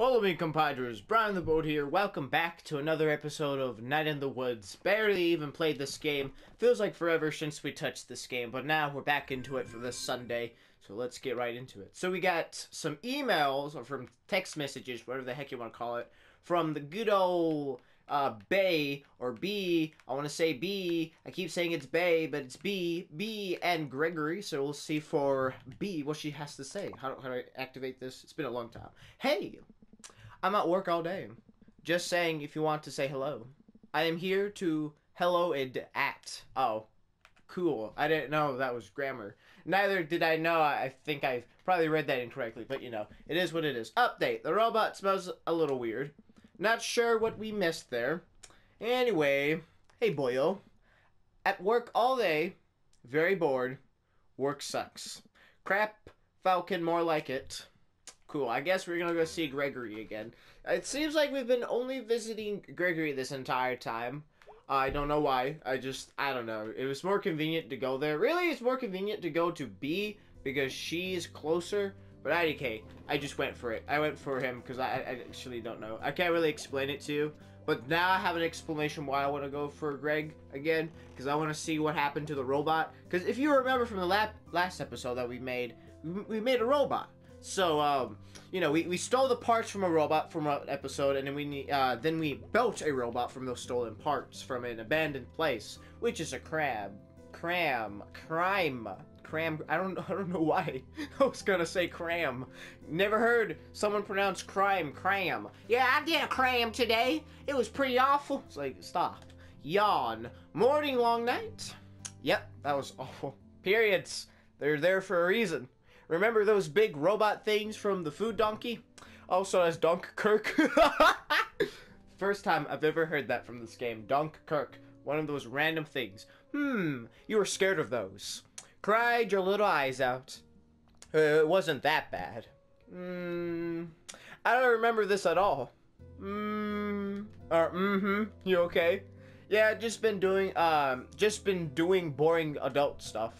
Hello, me compadres. Brian the Bold here. Welcome back to another episode of Night in the Woods. Barely even played this game. Feels like forever since we touched this game, but now we're back into it for this Sunday. So let's get right into it. So we got some emails, or from text messages, whatever the heck you want to call it, from the good old uh, Bay, or B. I want to say B. I keep saying it's Bay, but it's B. B and Gregory. So we'll see for B what she has to say. How, how do I activate this? It's been a long time. Hey! I'm at work all day. Just saying if you want to say hello. I am here to hello and at. Oh, cool. I didn't know that was grammar. Neither did I know. I think I've probably read that incorrectly, but you know, it is what it is. Update. The robot smells a little weird. Not sure what we missed there. Anyway, hey boyo. At work all day. Very bored. Work sucks. Crap. Falcon more like it. Cool. I guess we're gonna go see Gregory again. It seems like we've been only visiting Gregory this entire time. I don't know why. I just, I don't know. It was more convenient to go there. Really, it's more convenient to go to B because she's closer. But IDK, I just went for it. I went for him because I, I actually don't know. I can't really explain it to you. But now I have an explanation why I want to go for Greg again. Because I want to see what happened to the robot. Because if you remember from the last episode that we made, we made a robot. So, um, you know, we, we stole the parts from a robot from an episode, and then we uh, then we built a robot from those stolen parts from an abandoned place, which is a crab, cram, crime, cram. I don't I don't know why I was gonna say cram. Never heard someone pronounce crime cram. Yeah, I did a cram today. It was pretty awful. It's like stop. Yawn. Morning, long night. Yep, that was awful. Periods. They're there for a reason. Remember those big robot things from the food donkey? Also as Dunk Kirk. First time I've ever heard that from this game. Dunk Kirk. One of those random things. Hmm, you were scared of those. Cried your little eyes out. Uh, it wasn't that bad. Hmm, I don't remember this at all. Hmm, or mm-hmm, you okay? Yeah, just been doing, um, just been doing boring adult stuff.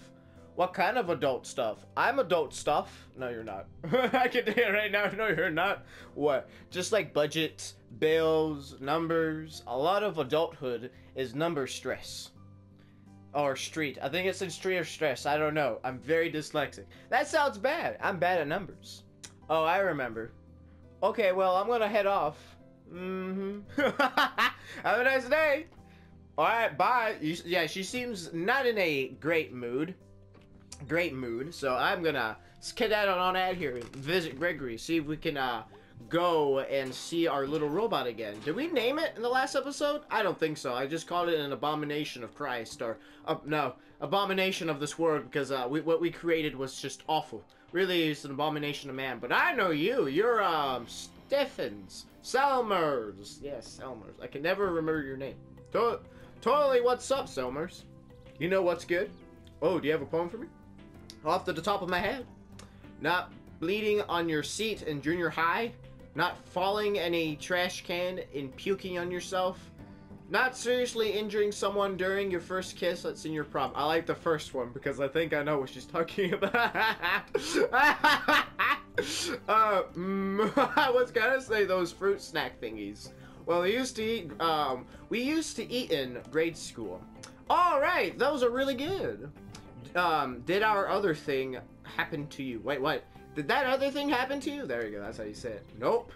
What kind of adult stuff? I'm adult stuff. No, you're not. I can you right now. No, you're not. What? Just like budgets, bills, numbers. A lot of adulthood is number stress. Or street. I think it's in street or stress. I don't know. I'm very dyslexic. That sounds bad. I'm bad at numbers. Oh, I remember. Okay, well, I'm gonna head off. Mm-hmm. Have a nice day. Alright, bye. You, yeah, she seems not in a great mood great mood. So I'm gonna skedaddle on out here, visit Gregory, see if we can uh, go and see our little robot again. Did we name it in the last episode? I don't think so. I just called it an abomination of Christ, or uh, no, abomination of this world, because uh, we, what we created was just awful. Really, it's an abomination of man. But I know you. You're um Steffens Selmers. Yes, Selmers. I can never remember your name. To totally. What's up, Selmers? You know what's good? Oh, do you have a poem for me? Off to the top of my head. Not bleeding on your seat in junior high. Not falling in a trash can and puking on yourself. Not seriously injuring someone during your first kiss that's in your prom. I like the first one because I think I know what she's talking about. uh, mm, I was gonna say those fruit snack thingies. Well, we used to eat, um, we used to eat in grade school. All right, those are really good um, did our other thing happen to you? Wait, what? Did that other thing happen to you? There you go. That's how you say it. Nope.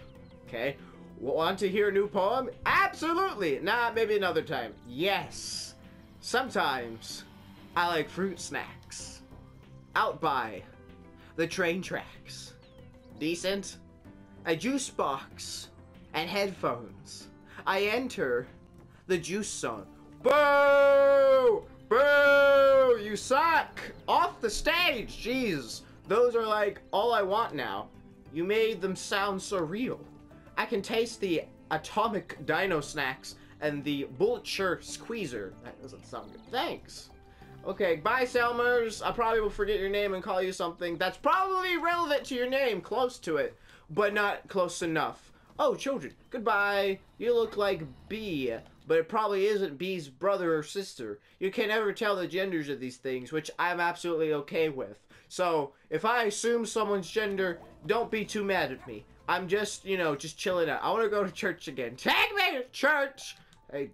Okay. Want to hear a new poem? Absolutely. Nah, maybe another time. Yes. Sometimes I like fruit snacks. Out by the train tracks. Decent. A juice box and headphones. I enter the juice zone. Boo! Boo! You suck! Off the stage! Jeez. Those are like all I want now. You made them sound so real. I can taste the atomic dino snacks and the Bulcher squeezer. That doesn't sound good. Thanks. Okay, bye, Selmers. I probably will forget your name and call you something that's probably relevant to your name, close to it, but not close enough. Oh, children, goodbye. You look like B but it probably isn't B's brother or sister. You can never tell the genders of these things, which I'm absolutely okay with. So, if I assume someone's gender, don't be too mad at me. I'm just, you know, just chilling out. I want to go to church again. Take me to church. Hey,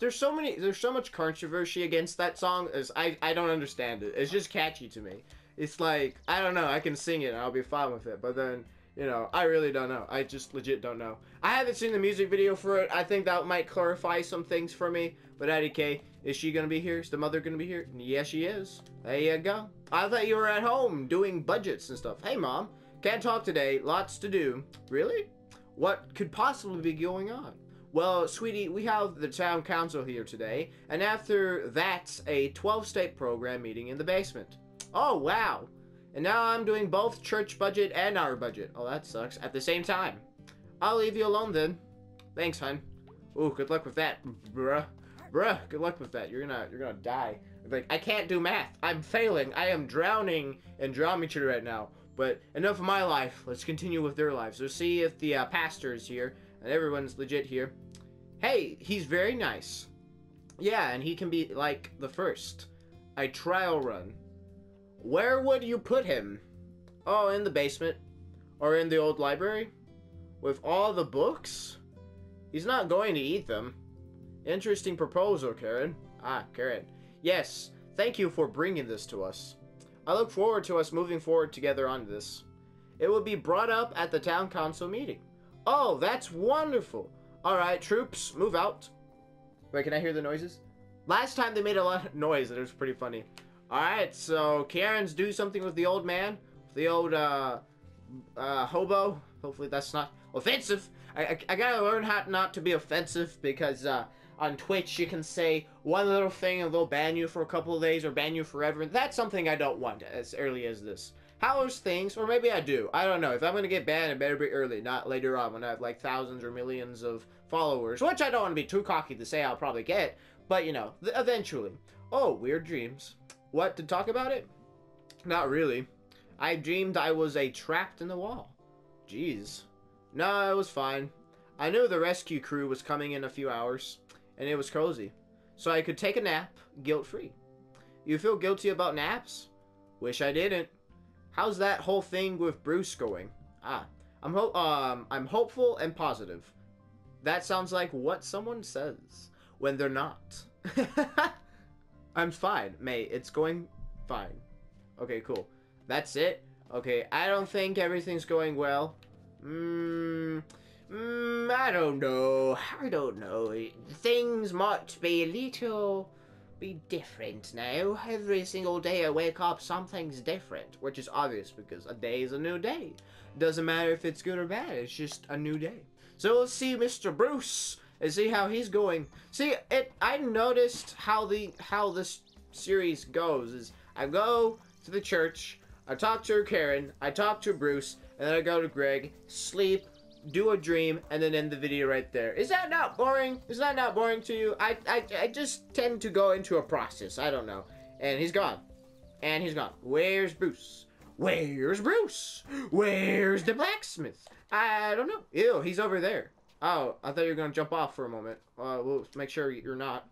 there's so many, there's so much controversy against that song. As I, I don't understand it. It's just catchy to me. It's like I don't know. I can sing it. I'll be fine with it. But then, you know, I really don't know. I just legit don't know. I haven't seen the music video for it. I think that might clarify some things for me. But Addie K, is she gonna be here? Is the mother gonna be here? Yes, she is. There you go. I thought you were at home doing budgets and stuff. Hey, mom. Can't talk today. Lots to do. Really? What could possibly be going on? Well, sweetie, we have the town council here today, and after that's a 12 state program meeting in the basement. Oh, wow. And now I'm doing both church budget and our budget. Oh, that sucks. At the same time. I'll leave you alone then. Thanks, hon. Ooh, good luck with that, bruh. Bruh, good luck with that. You're gonna, you're gonna die. Like, I can't do math. I'm failing. I am drowning in geometry right now. But enough of my life. Let's continue with their lives. So see if the uh, pastor is here and everyone's legit here. Hey, he's very nice. Yeah, and he can be like the first. A trial run. Where would you put him? Oh, in the basement. Or in the old library? With all the books? He's not going to eat them. Interesting proposal, Karen. Ah, Karen. Yes, thank you for bringing this to us. I look forward to us moving forward together on this. It will be brought up at the town council meeting. Oh, that's wonderful. All right, troops, move out. Wait, can I hear the noises? Last time they made a lot of noise and it was pretty funny. All right, so Karen's do something with the old man, the old uh, uh, hobo. Hopefully that's not offensive. I, I, I gotta learn how not to be offensive because uh, on Twitch, you can say one little thing and they'll ban you for a couple of days or ban you forever. That's something I don't want as early as this. How's things? Or maybe I do. I don't know. If I'm to get banned, it better be early, not later on when I have like thousands or millions of followers, which I don't want to be too cocky to say I'll probably get, but you know, eventually. Oh, weird dreams. What, to talk about it? Not really. I dreamed I was a trapped in the wall. Jeez. No, it was fine. I knew the rescue crew was coming in a few hours and it was cozy. So I could take a nap guilt free. You feel guilty about naps? Wish I didn't. How's that whole thing with Bruce going? Ah, I'm ho- um I'm hopeful and positive. That sounds like what someone says when they're not. I'm fine, mate. It's going fine. Okay, cool. That's it. Okay, I don't think everything's going well. Mmm Mm, I don't know. I don't know. Things might be a little be different now. Every single day I wake up, something's different, which is obvious because a day is a new day. Doesn't matter if it's good or bad. It's just a new day. So let's see Mr. Bruce and see how he's going. See, it. I noticed how the how this series goes. Is I go to the church, I talk to Karen, I talk to Bruce, and then I go to Greg, sleep, do a dream, and then end the video right there. Is that not boring? Is that not boring to you? I, I, I just tend to go into a process. I don't know. And he's gone. And he's gone. Where's Bruce? Where's Bruce? Where's the blacksmith? I don't know. Ew, he's over there. Oh, I thought you were going to jump off for a moment. Uh, we'll make sure you're not.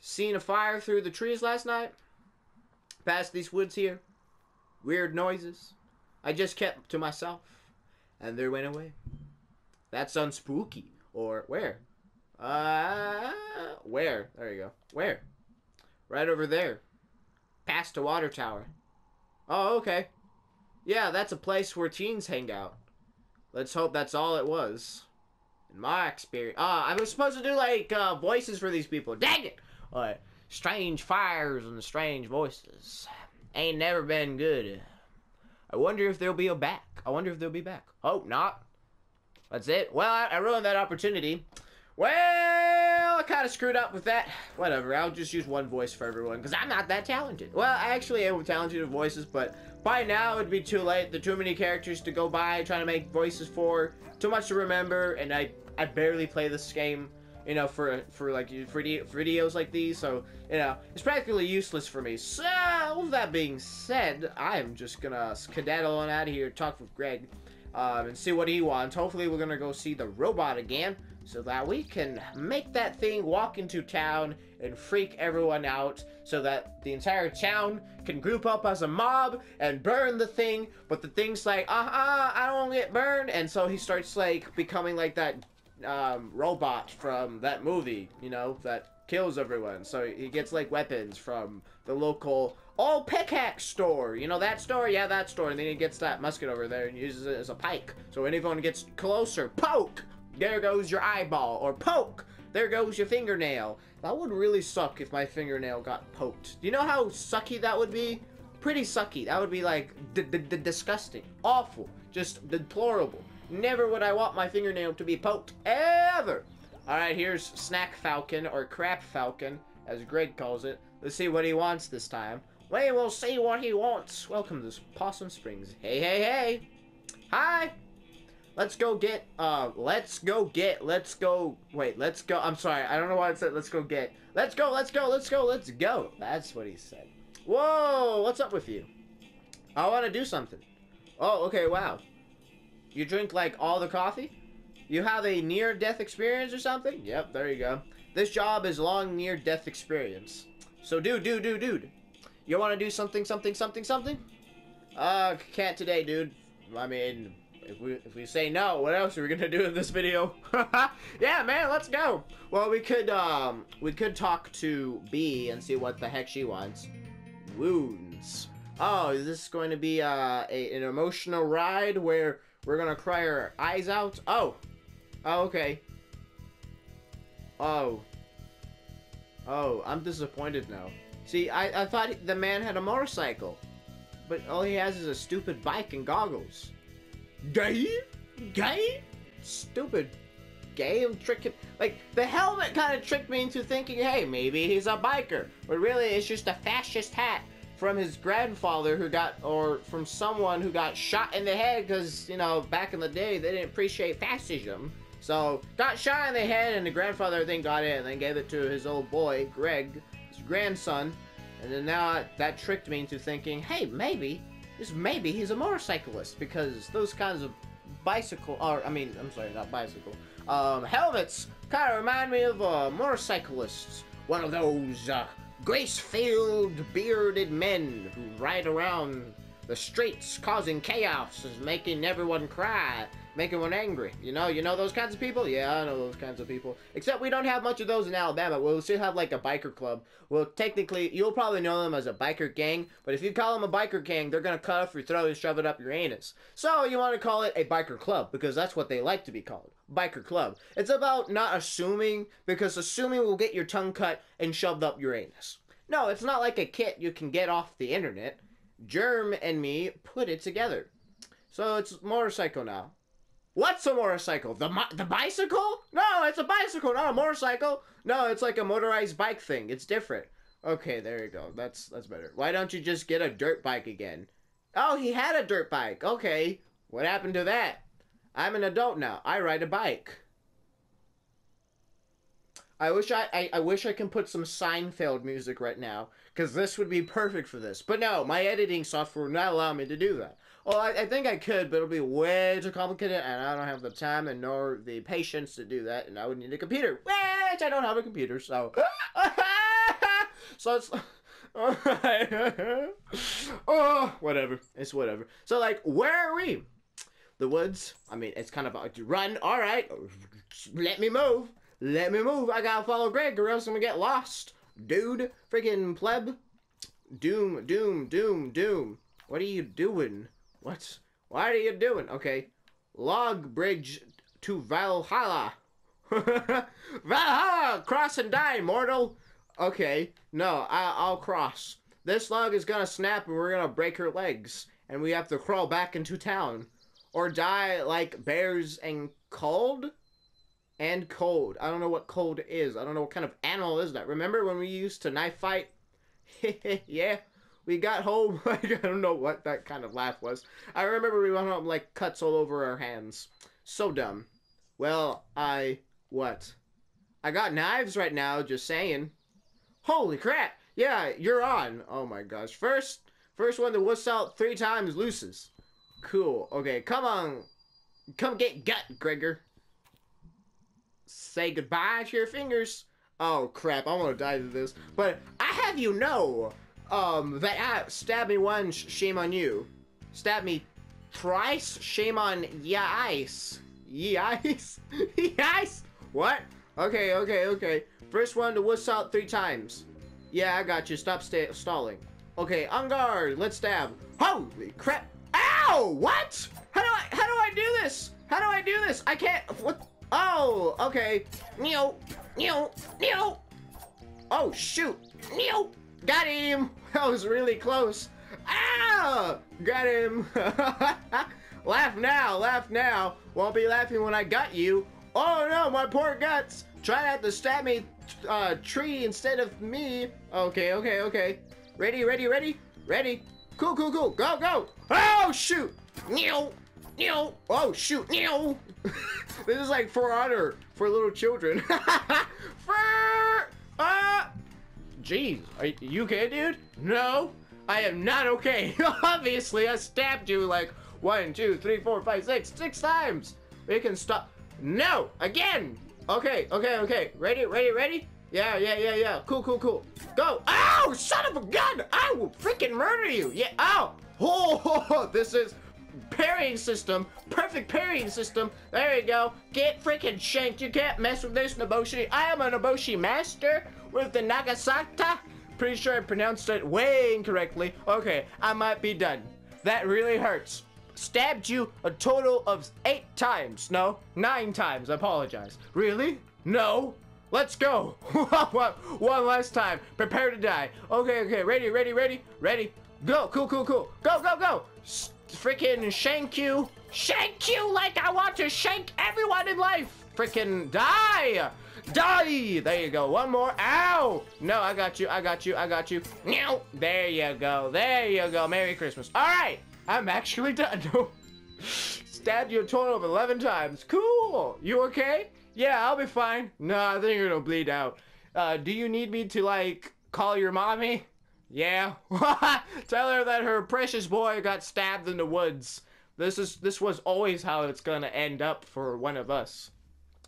Seen a fire through the trees last night? Past these woods here? Weird noises? I just kept to myself and they went away. That's unspooky. Or where? Uh, where? There you go. Where? Right over there. Past a water tower. Oh, okay. Yeah, that's a place where teens hang out. Let's hope that's all it was. In my experience. Ah, I was supposed to do, like, uh, voices for these people. Dang it! What? Strange fires and strange voices. Ain't never been good. I wonder if they'll be a back. I wonder if they'll be back. Oh, not. That's it. Well, I, I ruined that opportunity. Well, I kind of screwed up with that. Whatever, I'll just use one voice for everyone, because I'm not that talented. Well, I actually am talented with voices, but by now it'd be too late. There are too many characters to go by, trying to make voices for, too much to remember, and I, I barely play this game you know, for for like for, videos like these. So you know, it's practically useless for me. So that being said, I'm just gonna skedaddle on out of here, talk with Greg, um, and see what he wants. Hopefully, we're gonna go see the robot again so that we can make that thing walk into town and freak everyone out so that the entire town can group up as a mob and burn the thing but the thing's like uh-uh i don't get burned and so he starts like becoming like that um, robot from that movie you know that kills everyone. So he gets like weapons from the local old pickaxe store. You know that store? Yeah that store. And then he gets that musket over there and uses it as a pike. So anyone gets closer poke! There goes your eyeball or poke! There goes your fingernail. That would really suck if my fingernail got poked. Do you know how sucky that would be? Pretty sucky. That would be like disgusting, awful, just deplorable. Never would I want my fingernail to be poked, ever. All right, here's Snack Falcon, or Crap Falcon, as Greg calls it. Let's see what he wants this time. We will see what he wants. Welcome to Possum Springs. Hey, hey, hey. Hi. Let's go get, uh, let's go get, let's go, wait, let's go, I'm sorry, I don't know why it said let's go get. Let's go, let's go, let's go, let's go. That's what he said. Whoa, what's up with you? I want to do something. Oh, okay, wow. You drink, like, all the coffee? You have a near-death experience or something? Yep, there you go. This job is long near-death experience. So, dude, dude, dude, dude. You want to do something, something, something, something? Uh, can't today, dude. I mean, if we if we say no, what else are we gonna do in this video? yeah, man, let's go. Well, we could um we could talk to B and see what the heck she wants. Wounds. Oh, is this going to be uh, a, an emotional ride where we're gonna cry our eyes out? Oh, oh, okay. Oh. Oh, I'm disappointed now. See, I, I thought the man had a motorcycle. But all he has is a stupid bike and goggles. Gay? Gay? Stupid. Gay and tricking. Like, the helmet kind of tricked me into thinking, hey, maybe he's a biker. But really, it's just a fascist hat from his grandfather who got, or from someone who got shot in the head because, you know, back in the day, they didn't appreciate fascism. So, got shot in the head, and the grandfather then got it and then gave it to his old boy, Greg, his grandson. And then now that tricked me into thinking, hey, maybe is maybe he's a motorcyclist because those kinds of bicycle, or I mean, I'm sorry, not bicycle, um, helmets kind of remind me of uh, motorcyclists. One of those uh, grace-filled, bearded men who ride around the streets causing chaos, is making everyone cry making one angry. You know, you know those kinds of people? Yeah, I know those kinds of people. Except we don't have much of those in Alabama. We'll still have like a biker club. Well, technically, you'll probably know them as a biker gang, but if you call them a biker gang, they're gonna cut off your throat and shove it up your anus. So you want to call it a biker club because that's what they like to be called. Biker club. It's about not assuming because assuming will get your tongue cut and shoved up your anus. No, it's not like a kit you can get off the internet. Germ and me put it together. So it's motorcycle now. What's a motorcycle? The the bicycle? No, it's a bicycle, not a motorcycle. No, it's like a motorized bike thing. It's different. Okay, there you go. That's that's better. Why don't you just get a dirt bike again? Oh, he had a dirt bike. Okay. What happened to that? I'm an adult now. I ride a bike. I wish I, I, I wish I can put some Seinfeld music right now, because this would be perfect for this. But no, my editing software will not allow me to do that. Well, I, I, think I could, but it'll be way too complicated, and I don't have the time and nor the patience to do that, and I would need a computer, which I don't have a computer, so... so it's... oh, whatever. It's whatever. So, like, where are we? The woods. I mean, it's kind of to run. All right. Let me move. Let me move. I gotta follow Greg, or else I'm gonna get lost. Dude. Freaking pleb. Doom, doom, doom, doom. What are you doing? What? What are you doing? Okay. Log bridge to Valhalla. Valhalla! Cross and die, mortal! Okay. No, I I'll cross. This log is gonna snap and we're gonna break her legs. And we have to crawl back into town. Or die like bears and cold? And cold. I don't know what cold is. I don't know what kind of animal is that. Remember when we used to knife fight? yeah. We got home, like, I don't know what that kind of laugh was. I remember we went home, like, cuts all over our hands. So dumb. Well, I... What? I got knives right now, just saying. Holy crap! Yeah, you're on. Oh my gosh. First, first one to wuss out three times loses. Cool. Okay, come on. Come get gut, Gregor. Say goodbye to your fingers. Oh crap, I want to die to this. But I have you know, um, that stab me once, shame on you. Stab me twice, shame on ya ice. Ye ice? Ye ice? What? Okay, okay, okay. First one to wuss out three times. Yeah, I got you. Stop sta stalling. Okay, on guard. Let's stab. Holy crap! Ow! What? How do I? How do I do this? How do I do this? I can't. What? Oh, okay. Neo, neo, neo. Oh shoot! Neo. Got him. That was really close. Ah! Got him. laugh now. Laugh now. Won't be laughing when I got you. Oh no, my poor guts. Try not to stab me, uh, tree instead of me. Okay, okay, okay. Ready, ready, ready, ready. Cool, cool, cool. Go, go. Oh shoot. Neo. Neo. Oh shoot. Neo. this is like For Honor for little children. for uh Jeez, are you okay, dude? No, I am not okay. Obviously, I stabbed you like one, two, three, four, five, six, six times. We can stop. No, again. Okay, okay, okay. Ready, ready, ready? Yeah, yeah, yeah, yeah. Cool, cool, cool. Go. Oh, son of a gun! I will freaking murder you. Yeah. Oh. Oh, this is parrying system. Perfect parrying system. There you go. Get freaking shanked. You can't mess with this Nobushi. I am a Nobushi master with the Nagasata. Pretty sure I pronounced it way incorrectly. Okay, I might be done. That really hurts. Stabbed you a total of eight times. No, nine times. I apologize. Really? No. Let's go. One last time. Prepare to die. Okay, okay. Ready, ready, ready, ready. Go. Cool, cool, cool. Go, go, go. Freaking shank you. Shank you like I want to shank everyone in life. Freaking die. Die! There you go. One more. Ow! No, I got you. I got you. I got you. No. There you go. There you go. Merry Christmas. All right. I'm actually done. Stabbed you a total of 11 times. Cool. You okay? Yeah, I'll be fine. No, I think you're gonna bleed out. Uh, do you need me to, like, call your mommy? Yeah. Tell her that her precious boy got stabbed in the woods. This is this was always how it's gonna end up for one of us.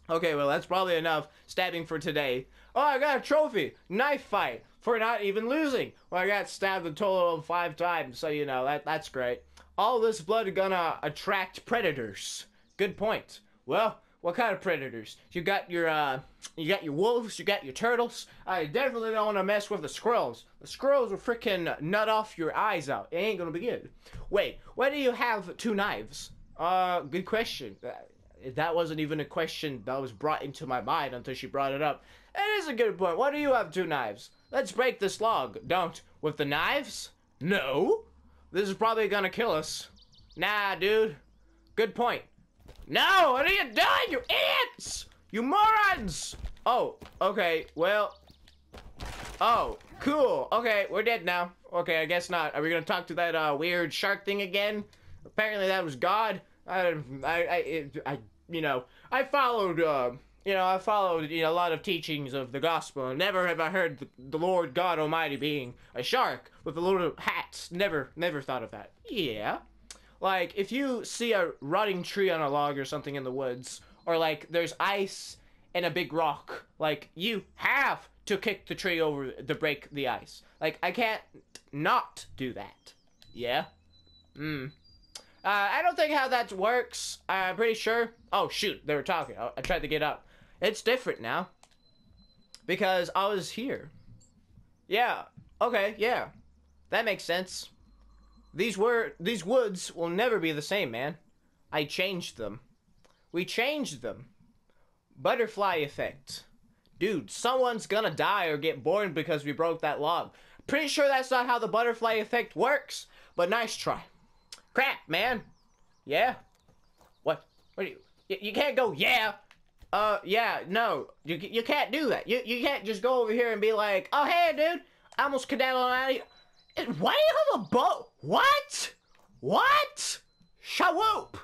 Okay, well that's probably enough stabbing for today. Oh, I got a trophy, knife fight for not even losing. Well, I got stabbed a total of five times, so you know that that's great. All this blood gonna attract predators. Good point. Well, what kind of predators? You got your uh, you got your wolves, you got your turtles. I definitely don't want to mess with the squirrels. The squirrels will freaking nut off your eyes out. It ain't gonna be good. Wait, why do you have two knives? Uh, good question. Uh, that wasn't even a question that was brought into my mind until she brought it up. It is a good point. Why do you have two knives? Let's break this log. Don't. With the knives? No. This is probably gonna kill us. Nah, dude. Good point. No, what are you doing, you idiots? You morons! Oh, okay, well... Oh, cool. Okay, we're dead now. Okay, I guess not. Are we gonna talk to that uh, weird shark thing again? Apparently that was God. I, I, I, I you know, I followed, uh, you know, I followed, you know, a lot of teachings of the gospel, never have I heard the, the Lord God Almighty being a shark with a little hat. Never, never thought of that. Yeah. Like, if you see a rotting tree on a log or something in the woods, or like there's ice and a big rock, like, you have to kick the tree over to break the ice. Like, I can't not do that. Yeah? Hmm. Uh, I don't think how that works. I'm pretty sure. Oh, shoot. They were talking. I, I tried to get up. It's different now. Because I was here. Yeah. Okay, yeah. That makes sense. These were these woods will never be the same, man. I changed them. We changed them. Butterfly effect. Dude, someone's gonna die or get born because we broke that log. Pretty sure that's not how the butterfly effect works, but nice try. Crap, man. Yeah? What? What you... You, you can't go, yeah. Uh, yeah, no. You, you can't do that. You, you can't just go over here and be like, oh, hey, dude. I almost skedaddled out of. Why do you have a boat? What? What? Shawoop!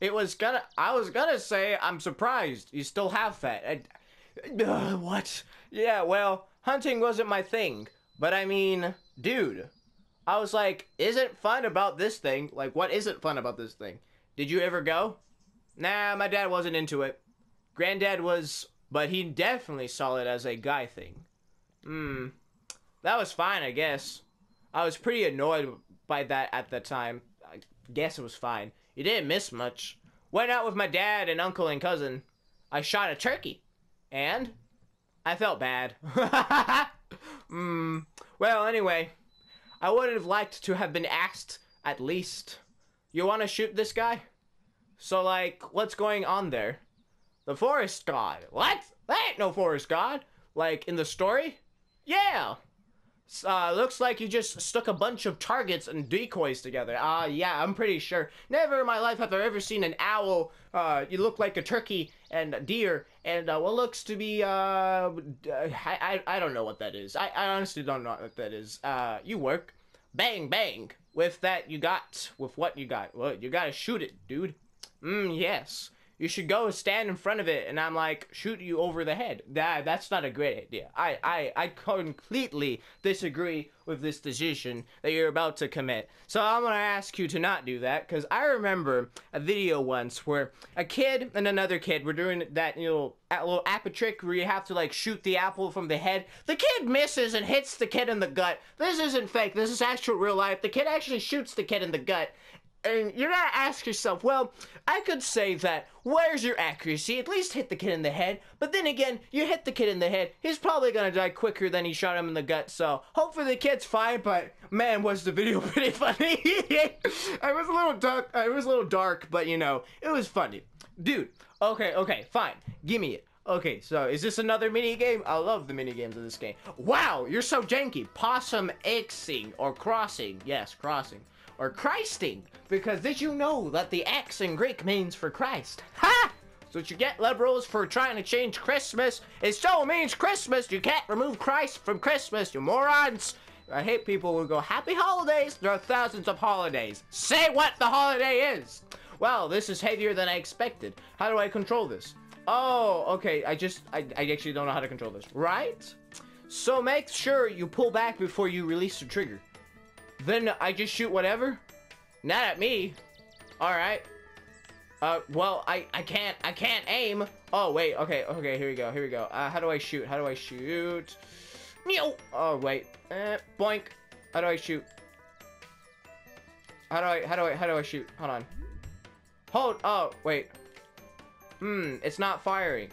It was gonna. I was gonna say I'm surprised you still have that. I, uh, what? Yeah, well, hunting wasn't my thing, but I mean, dude, I was like, isn't fun about this thing? Like, what isn't fun about this thing? Did you ever go? Nah, my dad wasn't into it. Granddad was, but he definitely saw it as a guy thing. Hmm. That was fine, I guess. I was pretty annoyed by that at the time. I guess it was fine. You didn't miss much. Went out with my dad and uncle and cousin. I shot a turkey. And? I felt bad. Hmm. Well, anyway. I would have liked to have been asked, at least. You want to shoot this guy? So, like, what's going on there? The forest god. What? That ain't no forest god. Like, in the story? Yeah. Uh, looks like you just stuck a bunch of targets and decoys together. Ah, uh, yeah, I'm pretty sure. Never in my life have I ever seen an owl. Uh, you look like a turkey and a deer and uh, what looks to be uh, I, I I don't know what that is. I, I honestly don't know what that is. Uh, you work, bang bang. With that you got, with what you got. Well, you gotta shoot it, dude. Mm, yes you should go stand in front of it and i'm like shoot you over the head. That that's not a great idea. I i i completely disagree with this decision that you're about to commit. So i'm gonna ask you to not do that because i remember a video once where a kid and another kid were doing that you know little apple trick where you have to like shoot the apple from the head. The kid misses and hits the kid in the gut. This isn't fake. This is actual real life. The kid actually shoots the kid in the gut and you're gonna ask yourself, well, I could say that, where's your accuracy? At least hit the kid in the head. But then again, you hit the kid in the head, he's probably gonna die quicker than he shot him in the gut. So hopefully the kid's fine. But man, was the video pretty funny. I was a little dark. I was a little dark, but you know, it was funny, dude. Okay, okay, fine. Give me it. Okay, so is this another mini game? I love the mini games of this game. Wow, you're so janky. Possum Xing or crossing. Yes, crossing or Christing, because did you know that the X in Greek means for Christ? Ha! So what you get, liberals, for trying to change Christmas? It still means Christmas. You can't remove Christ from Christmas, you morons. I hate people who go, Happy Holidays! There are thousands of holidays. Say what the holiday is! Well, this is heavier than I expected. How do I control this? Oh, okay, I just, I, I actually don't know how to control this. Right? So make sure you pull back before you release the trigger. Then I just shoot whatever? Not at me. Alright. Uh, well, I, I can't, I can't aim. Oh, wait, okay, okay, here we go, here we go. Uh, how do I shoot? How do I shoot? No. Oh, wait. Uh, boink. How do I shoot? How do I, how do I, how do I shoot? Hold on. Hold, oh, wait. Hmm, it's not firing.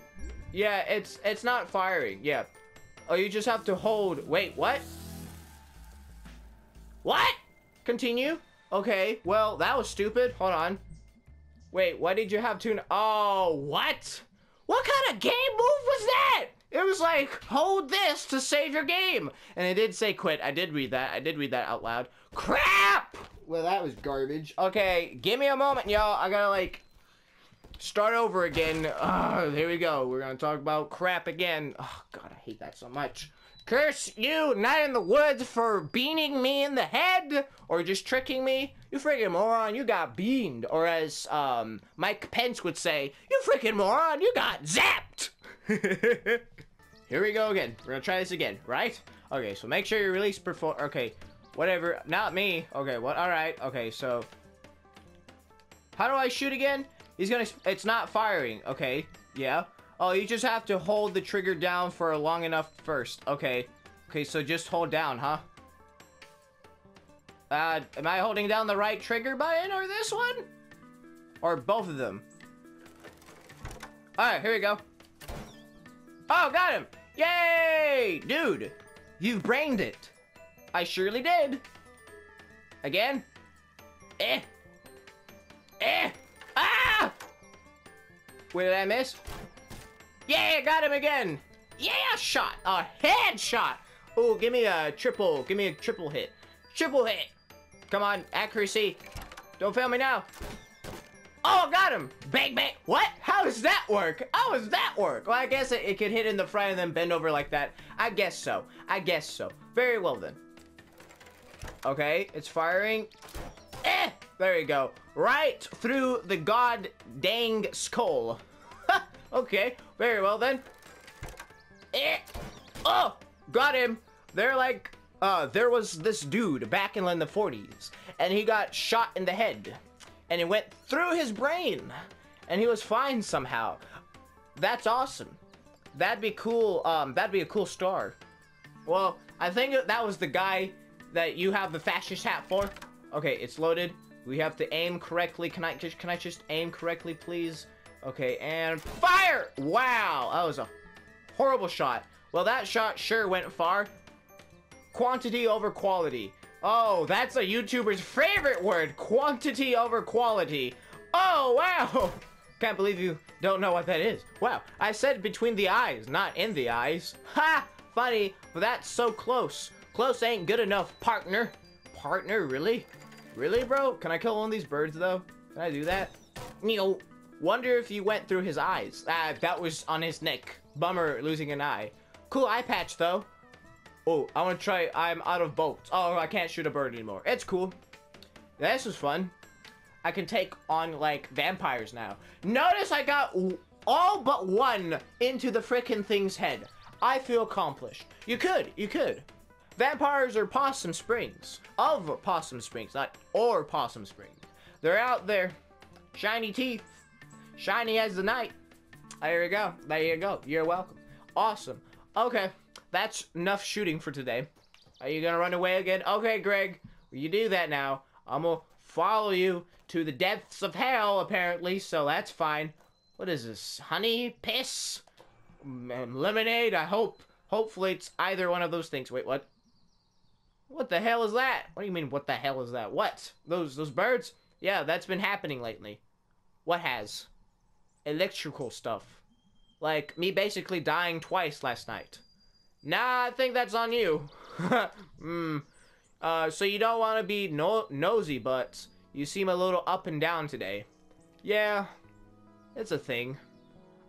Yeah, it's, it's not firing, yeah. Oh, you just have to hold, wait, what? What? Continue? Okay, well, that was stupid. Hold on. Wait, why did you have two? Oh, what? What kind of game move was that? It was like, hold this to save your game. And it did say quit. I did read that. I did read that out loud. Crap! Well, that was garbage. Okay, give me a moment, y'all. I gotta, like, start over again. Uh, here we go. We're gonna talk about crap again. Oh, God, I hate that so much. Curse you, not in the woods for beaning me in the head or just tricking me. You freaking moron, you got beaned. Or as um, Mike Pence would say, you freaking moron, you got zapped. Here we go again. We're gonna try this again, right? Okay, so make sure you release before. Okay, whatever. Not me. Okay, what? All right. Okay, so how do I shoot again? He's gonna. It's not firing. Okay. Yeah. Oh, you just have to hold the trigger down for long enough first. Okay. Okay, so just hold down, huh? Uh, am I holding down the right trigger button or this one? Or both of them? Alright, here we go. Oh, got him! Yay! Dude, you've brained it. I surely did. Again? Eh. Eh. Ah! Where did I miss? Yeah, got him again. Yeah, shot. A headshot. Oh, give me a triple. Give me a triple hit. Triple hit. Come on, accuracy. Don't fail me now. Oh, got him. Bang, bang. What? How does that work? How does that work? Well, I guess it, it could hit in the front and then bend over like that. I guess so. I guess so. Very well then. Okay, it's firing. Eh! There you go. Right through the god dang skull. Okay, very well then. Eh. Oh, got him. They're like, uh, there was this dude back in the 40s, and he got shot in the head, and it went through his brain. and he was fine somehow. That's awesome. That'd be cool. Um, that'd be a cool star. Well, I think that was the guy that you have the fascist hat for. Okay, it's loaded. We have to aim correctly. Can I can I just aim correctly, please? Okay, and fire! Wow, that was a horrible shot. Well, that shot sure went far. Quantity over quality. Oh, that's a YouTuber's favorite word. Quantity over quality. Oh, wow. Can't believe you don't know what that is. Wow, I said between the eyes, not in the eyes. Ha! Funny, but that's so close. Close ain't good enough, partner. Partner, really? Really, bro? Can I kill one of these birds, though? Can I do that? Know, wonder if you went through his eyes. Ah, that was on his neck. Bummer losing an eye. Cool eye patch, though. Oh, I want to try. I'm out of bolts. Oh, I can't shoot a bird anymore. It's cool. This is fun. I can take on, like, vampires now. Notice I got all but one into the frickin' thing's head. I feel accomplished. You could. You could. Vampires are Possum Springs. Of Possum Springs, not or Possum Springs. They're out there. Shiny teeth. Shiny as the night. There you go. There you go. You're welcome. Awesome. Okay. That's enough shooting for today. Are you gonna run away again? Okay, Greg. You do that now. I'm gonna follow you to the depths of hell, apparently, so that's fine. What is this? Honey? Piss? Lemonade? I hope. Hopefully it's either one of those things. Wait, what? What the hell is that? What do you mean, what the hell is that? What? Those those birds? Yeah, that's been happening lately. What has? Electrical stuff. Like, me basically dying twice last night. Nah, I think that's on you. Hmm. Uh, so you don't want to be no nosy, but you seem a little up and down today. Yeah, it's a thing.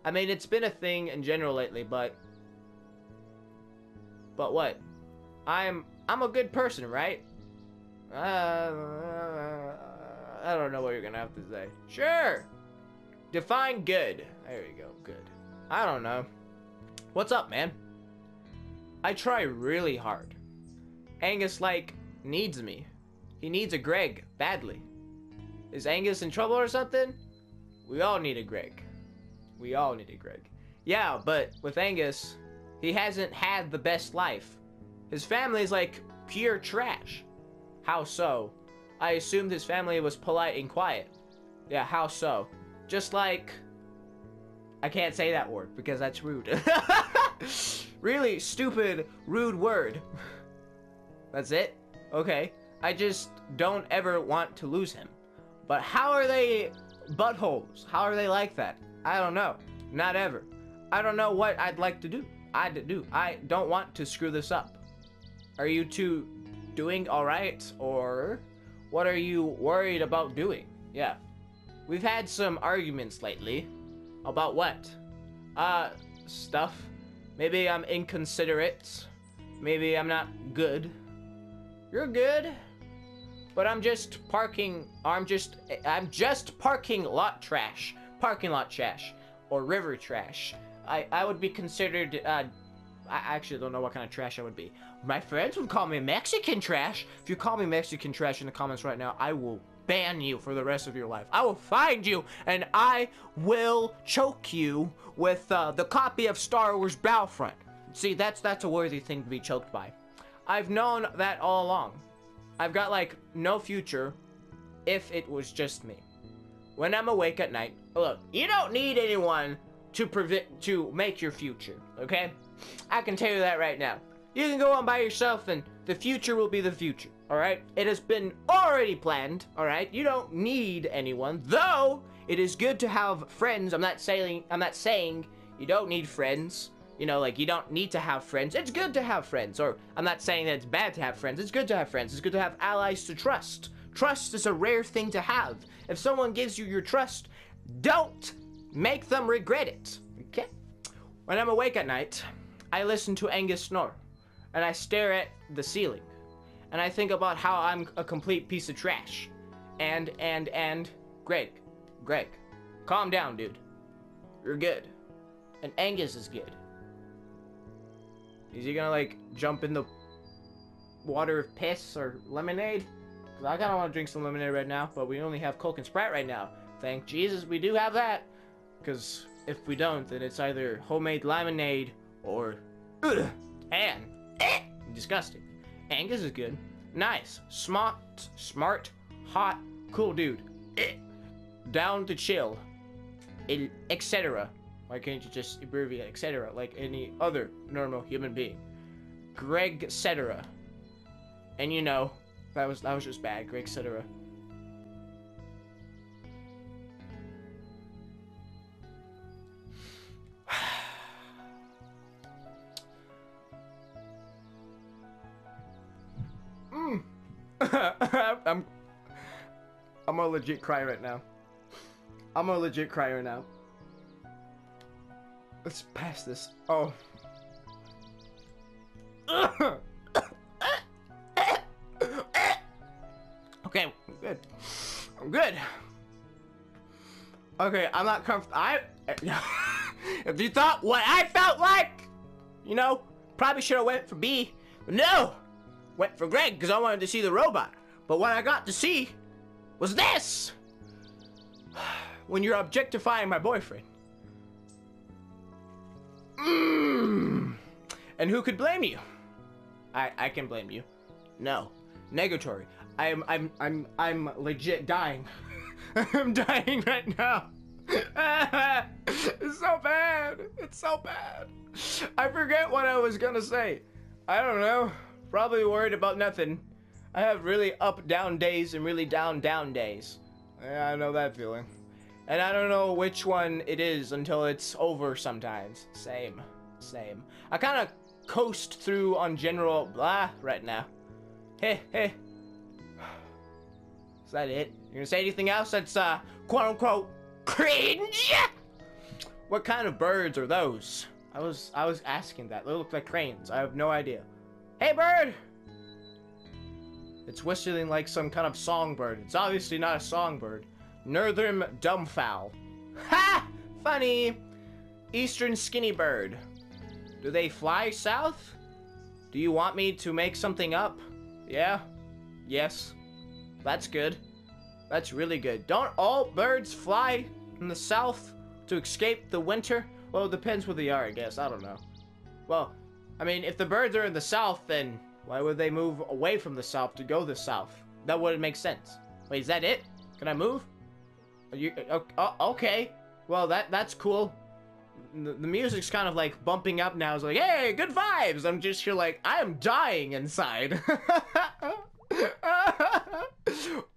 I mean, it's been a thing in general lately, but... But what? I'm I'm a good person, right? Uh, I don't know what you're gonna have to say. Sure. Define good. There you go. Good. I don't know. What's up, man? I try really hard. Angus, like, needs me. He needs a Greg, badly. Is Angus in trouble or something? We all need a Greg. We all need a Greg. Yeah, but with Angus, he hasn't had the best life. His family's like pure trash. How so? I assumed his family was polite and quiet. Yeah, how so? Just like... I can't say that word because that's rude. really stupid, rude word. that's it? Okay. I just don't ever want to lose him. But how are they buttholes? How are they like that? I don't know. Not ever. I don't know what I'd like to do. I do. I don't want to screw this up. Are you two doing alright? Or what are you worried about doing? Yeah. We've had some arguments lately. About what? Uh, stuff. Maybe I'm inconsiderate. Maybe I'm not good. You're good. But I'm just parking, I'm just, I'm just parking lot trash. Parking lot trash. Or river trash. I, I would be considered, uh, I actually don't know what kind of trash I would be. My friends would call me Mexican trash. If you call me Mexican trash in the comments right now, I will ban you for the rest of your life. I will find you and I will choke you with uh, the copy of Star Wars Battlefront. See, that's that's a worthy thing to be choked by. I've known that all along. I've got like no future if it was just me. When I'm awake at night, look, you don't need anyone to prevent to make your future, okay? I can tell you that right now. You can go on by yourself and the future will be the future, alright? It has been already planned, alright? You don't need anyone, though it is good to have friends. I'm not saying I'm not saying you don't need friends. You know, like you don't need to have friends. It's good to have friends. Or I'm not saying that it's bad to have friends. It's good to have friends. It's good to have allies to trust. Trust is a rare thing to have. If someone gives you your trust, don't make them regret it. Okay? When I'm awake at night, I listen to Angus snore and I stare at the ceiling and I think about how I'm a complete piece of trash. And, and, and, Greg, Greg, calm down, dude. You're good. And Angus is good. Is he gonna, like, jump in the water of piss or lemonade? Cause I kinda wanna drink some lemonade right now, but we only have Coke and Sprite right now. Thank Jesus we do have that. Because if we don't, then it's either homemade lemonade or ugh, and disgusting. Angus is good. Nice. Smart, smart, hot, cool dude. Eh, down to chill. Etc. Why can't you just abbreviate etc. like any other normal human being? Greg Cetera. And you know, that was that was just bad, Greg Cetera. I'm I'm a legit cry right now. I'm a legit cry right now. Let's pass this. Oh. okay, I'm good. I'm good. Okay, I'm not comfortable. I. if you thought what I felt like, you know, probably should have went for Bea. But no, went for Gregg because I wanted to see the robot. But what I got to see was this. When you're objectifying my boyfriend. Mm. And who could blame you? I I can blame you. No. Negatory. I'm I'm I'm I'm legit dying. I'm dying right now. it's so bad. It's so bad. I forget what I was gonna say. I don't know. Probably worried about nothing. I have really up down days and really down down days. Yeah, I know that feeling. And I don't know which one it is until it's over sometimes. Same. Same. I kind of coast through on general blah right now. Hey, hey. Is that it? You gonna say anything else that's, uh, quote unquote, cringe? What kind of birds are those? I was, I was asking that. They look like cranes. I have no idea. Hey, bird! It's whistling like some kind of songbird. It's obviously not a songbird. Northern dumbfowl. Ha! Funny! Eastern skinny bird. Do they fly south? Do you want me to make something up? Yeah? Yes. That's good. That's really good. Don't all birds fly in the south to escape the winter? Well, it depends where they are, I guess. I don't know. Well, I mean, if the birds are in the south, then why would they move away from the south to go the south? That wouldn't make sense. Wait, is that it? Can I move? You, uh, okay. Well, that that's cool. The, the, music's kind of like bumping up now. It's like, hey, good vibes. I'm just here like, I am dying inside.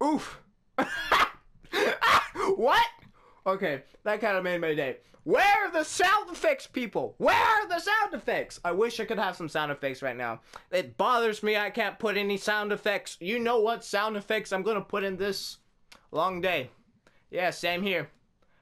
Oof. what? Okay, that kind of made my day. Where are the sound effects, people? Where are the sound effects? I wish I could have some sound effects right now. It bothers me I can't put any sound effects. You know what sound effects I'm gonna put in this long day. Yeah, same here.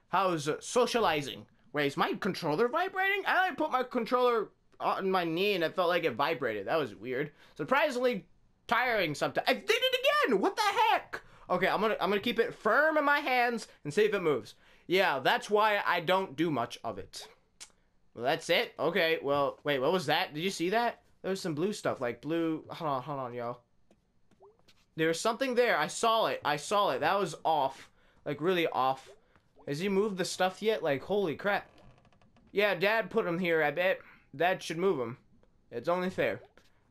How's uh, socializing? Wait, is my controller vibrating? I put my controller on my knee and it felt like it vibrated. That was weird. Surprisingly tiring sometimes. I did it again! What the heck? Okay, I'm gonna I'm gonna keep it firm in my hands and see if it moves. Yeah, that's why I don't do much of it. Well, that's it. Okay, well, wait, what was that? Did you see that? There was some blue stuff, like blue. Hold on, hold on, y'all. There's something there. I saw it. I saw it. That was off. Like, really off. Has he moved the stuff yet? Like, holy crap. Yeah, Dad put him here, I bet. Dad should move him. It's only fair.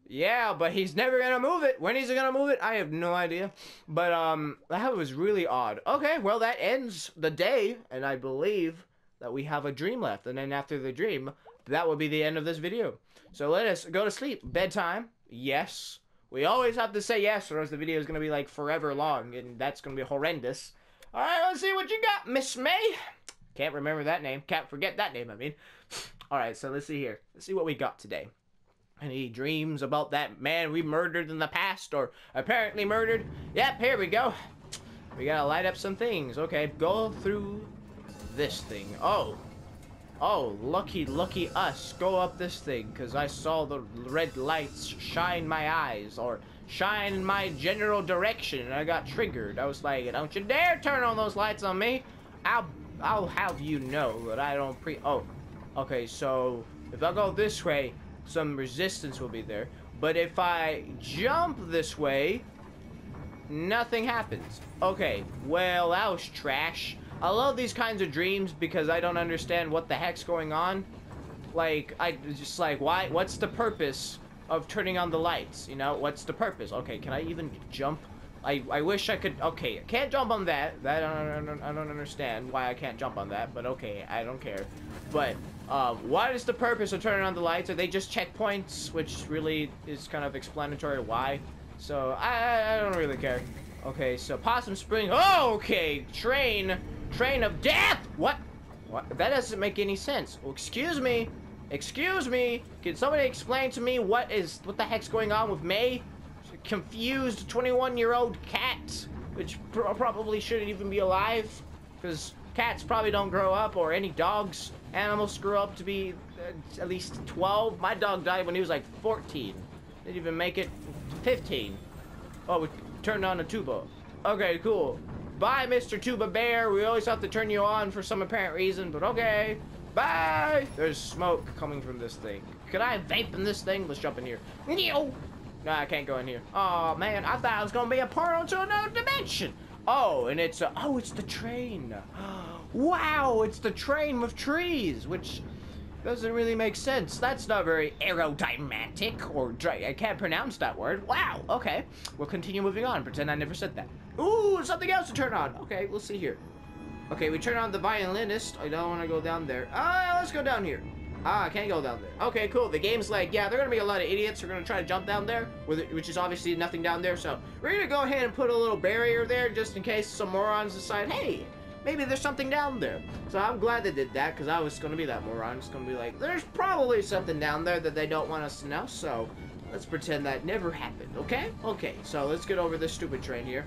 Yeah, but he's never gonna move it. When he's gonna move it, I have no idea. But, um, that was really odd. Okay, well, that ends the day, and I believe that we have a dream left. And then after the dream, that will be the end of this video. So let us go to sleep. Bedtime, yes. We always have to say yes, or else the video is gonna be, like, forever long, and that's gonna be horrendous. All right, let's see what you got, Miss Mae. Can't remember that name. Can't forget that name, I mean. All right, so let's see here. Let's see what we got today. Any dreams about that man we murdered in the past or apparently murdered? Yep, here we go. We gotta light up some things. Okay, go through this thing. Oh. Oh, lucky, lucky us. Go up this thing, because I saw the red lights shine my eyes, or shine in my general direction and I got triggered. I was like, don't you dare turn on those lights on me. I'll, I'll have you know that I don't pre- Oh, okay, so if I go this way, some resistance will be there. But if I jump this way, nothing happens. Okay, well, that was trash. I love these kinds of dreams because I don't understand what the heck's going on. Like, I just like, why, what's the purpose of turning on the lights? You know, what's the purpose? Okay, can I even jump? I, I wish I could, okay, I can't jump on that. That, I don't, I don't understand why I can't jump on that, but okay, I don't care. But, um, what is the purpose of turning on the lights? Are they just checkpoints, which really is kind of explanatory why? So, I, I don't really care. Okay, so Possum Spring, oh, okay, train, train of death! What? What? That doesn't make any sense. Well, excuse me, excuse me, can somebody explain to me what is, what the heck's going on with Mae? Confused 21-year-old cat, which pr probably shouldn't even be alive, because cats probably don't grow up, or any dogs, animals grow up to be uh, at least 12. My dog died when he was like 14. Didn't even make it 15. Oh, we turned on a tuba. Okay, cool. Bye, Mr. Tuba Bear. We always have to turn you on for some apparent reason, but okay. Bye! There's smoke coming from this thing. Could I vape in this thing? Let's jump in here. No! No, I can't go in here. Oh, man, I thought it was gonna be a portal to another dimension. Oh, and it's, a, oh, it's the train. Wow, it's the train with trees, which doesn't really make sense. That's not very aerodynamic, or I can't pronounce that word. Wow, okay. We'll continue moving on. Pretend I never said that. Ooh, something else to turn on. Okay, we'll see here. Okay, we turn on the violinist. I don't want to go down there. Ah, let's go down here. Ah, I can't go down there. Okay, cool. The game's like, yeah, going to be a lot of idiots who are going to try to jump down there, which is obviously nothing down there. So we're going to go ahead and put a little barrier there just in case some morons decide, hey, maybe there's something down there. So I'm glad they did that because I was going to be that moron. It's going to be like, there's probably something down there that they don't want us to know. So let's pretend that never happened, okay? Okay, so let's get over this stupid train here.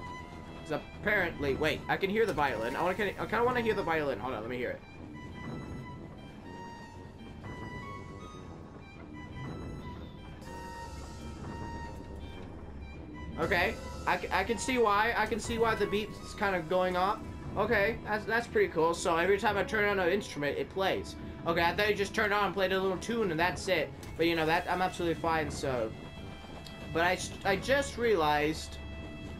Because apparently, wait, I can hear the violin. I, wanna, I kind of want to hear the violin. Hold on, let me hear it. Okay, I, I can see why. I can see why the beat's kind of going up. Okay, that's, that's pretty cool. So every time I turn on an instrument, it plays. Okay, I thought you just turned on and played a little tune and that's it. But you know, that I'm absolutely fine, so... But I, I just realized...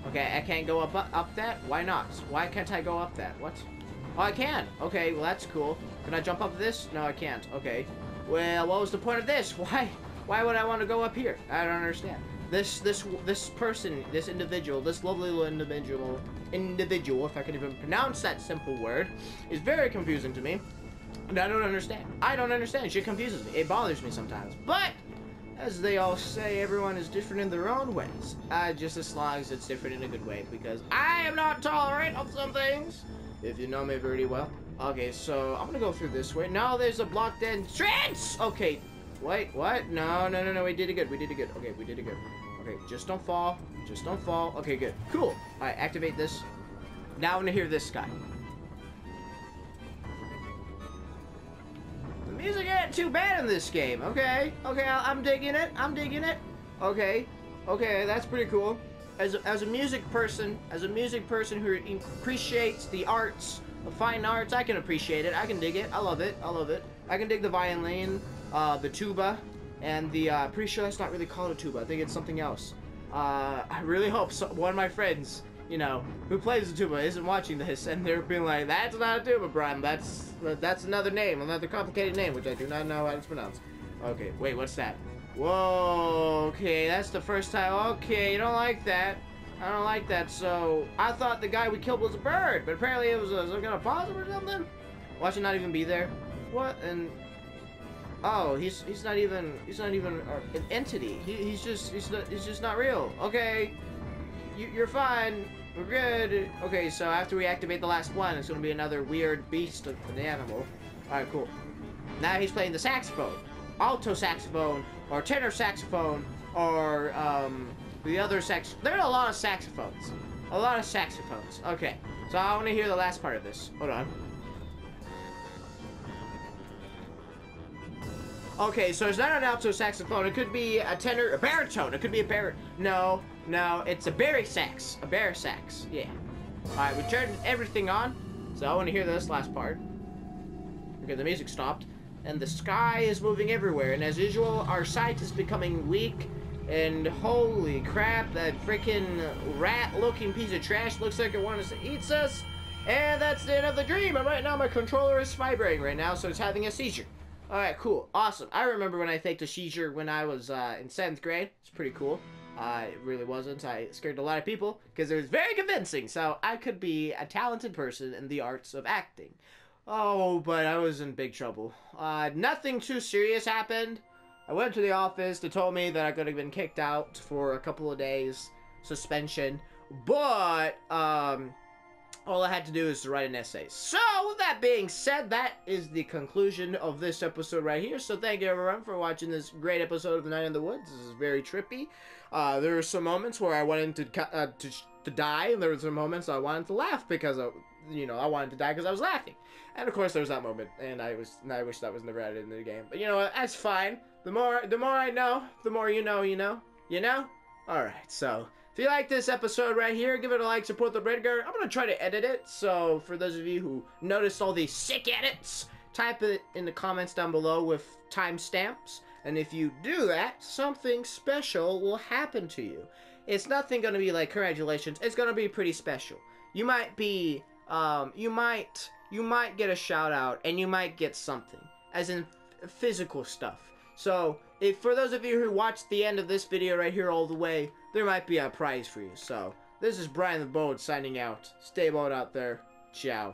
Okay, I can't go up, up that? Why not? Why can't I go up that? What? Oh, I can. Okay, well, that's cool. Can I jump up this? No, I can't. Okay. Well, what was the point of this? Why? Why would I want to go up here? I don't understand. This, this, this person, this individual, this lovely little individual individual, if I can even pronounce that simple word, is very confusing to me. And I don't understand. I don't understand. She confuses me. It bothers me sometimes. But, as they all say, everyone is different in their own ways. Uh, just as long as it's different in a good way, because I am not tolerant of some things, if you know me very well. Okay, so I'm gonna go through this way. Now there's a blocked entrance! Okay, wait, what? No, no, no, no, we did it good. We did it good. Okay, we did it good. Okay, just don't fall. Just don't fall. Okay, good. Cool. Alright, activate this. Now I want to hear this guy. The music ain't too bad in this game. Okay. Okay, I'm digging it. I'm digging it. Okay. Okay, that's pretty cool. As a, as a music person, as a music person who appreciates the arts, the fine arts, I can appreciate it. I can dig it. I love it. I love it. I can dig the violin, uh, the tuba, and the, uh, pretty sure that's not really called a tuba. I think it's something else. Uh, I really hope so, one of my friends, you know, who plays the tuba isn't watching this, and they're being like, that's not a tuba, Brian, that's, that's another name, another complicated name, which I do not know how to pronounce. Okay, wait, what's that? Whoa, okay, that's the first time, okay, you don't like that. I don't like that, so I thought the guy we killed was a bird, but apparently it was a, some kind of possum or something? Watch should not even be there. What? And Oh, he's he's not even he's not even an entity. He, he's just he's not, he's just not real. Okay, you, you're fine. We're good. Okay, so after we activate the last one, it's gonna be another weird beast of an animal. All right, cool. Now he's playing the saxophone, alto saxophone, or tenor saxophone, or um, the other sax. There are a lot of saxophones. A lot of saxophones. Okay, so I want to hear the last part of this. Hold on. Okay, so it's not an alto saxophone. It could be a tenor, a baritone. It could be a bar. No, no, it's a bari sax. A bar sax. Yeah. All right, we turned everything on. So I want to hear this last part. Okay, the music stopped, and the sky is moving everywhere. And as usual, our sight is becoming weak. And holy crap, that freaking rat-looking piece of trash looks like it wants to eat us. And that's the end of the dream. And right now my controller is vibrating right now, so it's having a seizure. Alright, cool. Awesome. I remember when I faked a seizure when I was uh, in 7th grade. It's pretty cool. Uh, it really wasn't. I scared a lot of people because it was very convincing. So I could be a talented person in the arts of acting. Oh, but I was in big trouble. Uh, nothing too serious happened. I went to the office. They told me that I could have been kicked out for a couple of days suspension. But, um, all I had to do is to write an essay. So, with that being said, that is the conclusion of this episode right here. So, thank you everyone for watching this great episode of The Night in the Woods. This is very trippy. Uh, there were some moments where I wanted to uh, to, to die, and there were some moments I wanted to laugh because of, you know, I wanted to die because I was laughing. And of course, there was that moment, and I was, and I wish that was never added in the game. But you know what? That's fine. The more, the more I know, the more you know. You know. You know. All right. So. If you like this episode right here, give it a like, support the Bridger. I'm going to try to edit it, so for those of you who noticed all these sick edits, type it in the comments down below with timestamps. And if you do that, something special will happen to you. It's nothing going to be like, congratulations, it's going to be pretty special. You might be, um, you might, you might get a shout out, and you might get something, as in physical stuff. So, if for those of you who watched the end of this video right here all the way, there might be a prize for you. So, this is Brian the Bold signing out. Stay bold out there. Ciao.